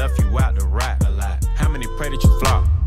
Left you out to a lot. How many pray that you flop?